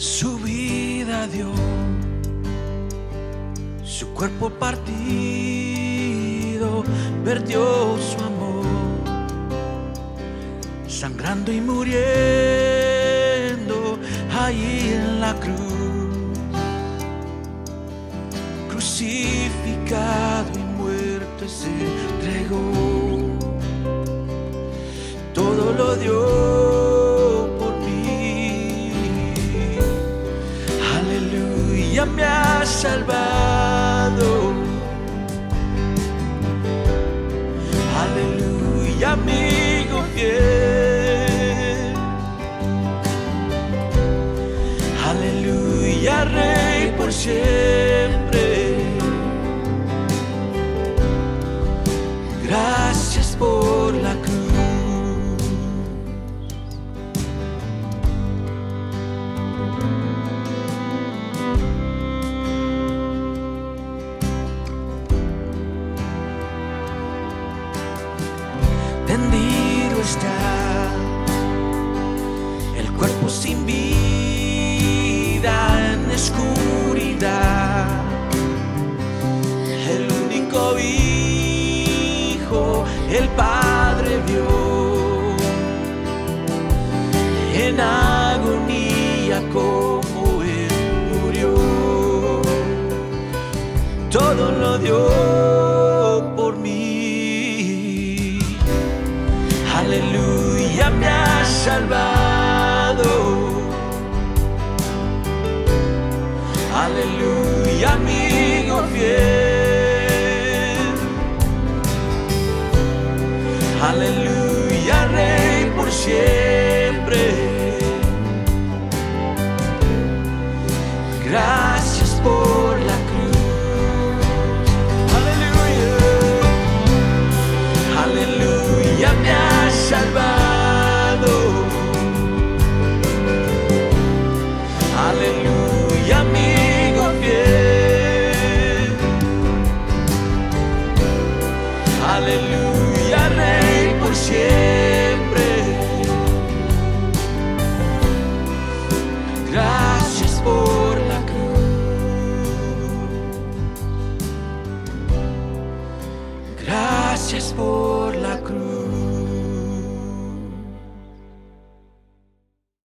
su vida dio, su cuerpo partido vertió su amor, sangrando y muriendo ahí en la cruz, crucificado y muerto se Me ha salvado. Aleluya, amigo fiel. Aleluya, Rey por siempre. Tendido está el cuerpo sin vida en oscuridad. El único hijo, el Padre vio en agonía como él murió. Todo lo dio salvado. Aleluya, amigo fiel. Aleluya, Rey por siempre. Gracias por por siempre. Gracias por la cruz. Gracias por